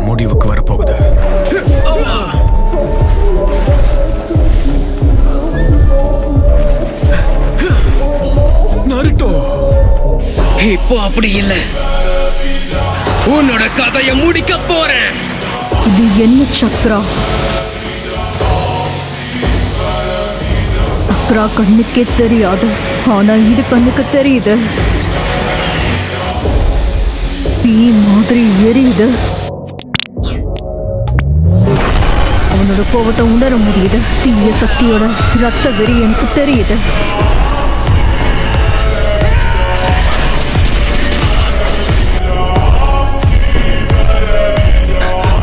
முடிவுக்கு வரப்போகுது. நருட்டோ. இப்போ அப்படி இல்ல. உன்னோட கதையை முடிக்க போறேன். இது என்ன சக்ரா? சக்ரா கண்ணுக்கே தெரியாது ஆனா இது கண்ணுக்கு தெரியுது. தீ மாதிரி எரியுது. அவனோட கோபத்தை உணர முடியுது. தீய சக்தியோட ரத்த வெறி எனக்கு தெரியுது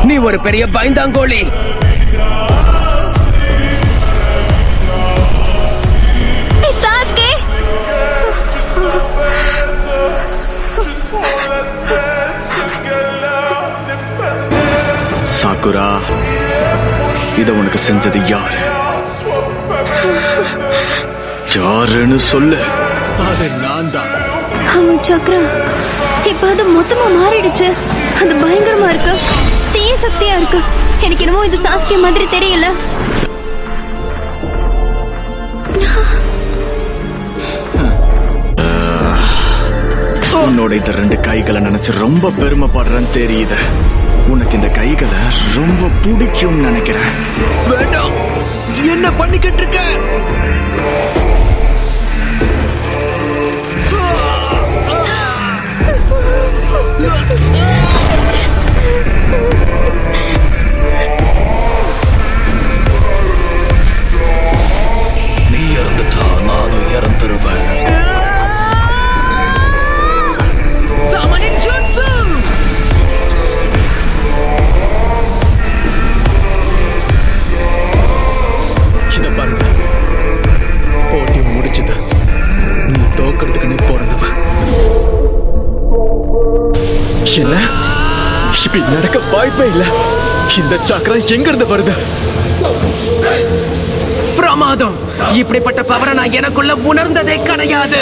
நீ ஒரு பெரிய பயந்தாங்கோழி சாக்குரா. இத உனக்கு செஞ்சது யாரு? யாருன்னு சொல்லு. அது நான் தான் அவன் சக்ரா இப்ப அது மொத்தமா மாறிடுச்சு. அது பயங்கரமா இருக்கு. தீய சக்தியா இருக்கு. எனக்கு என்னமோ இது சாஸ்கே மாதிரி தெரியல. உன்னோட இந்த ரெண்டு கைகளை நினைச்சு ரொம்ப பெருமைப்படுறேன்னு தெரியுது. உனக்கு இந்த கைகளை ரொம்ப பிடிக்கும்னு நினைக்கிறேன். வேண்டாம். என்ன பண்ணிக்கிட்டு இருக்க? என்ன இப்படி நடக்க வாய்ப்பே இல்ல. இந்த சக்கரம் எங்க இருந்து வருது? பிரமாதம். இப்படிப்பட்ட பவரை நான் எனக்குள்ள உணர்ந்ததே கிடையாது.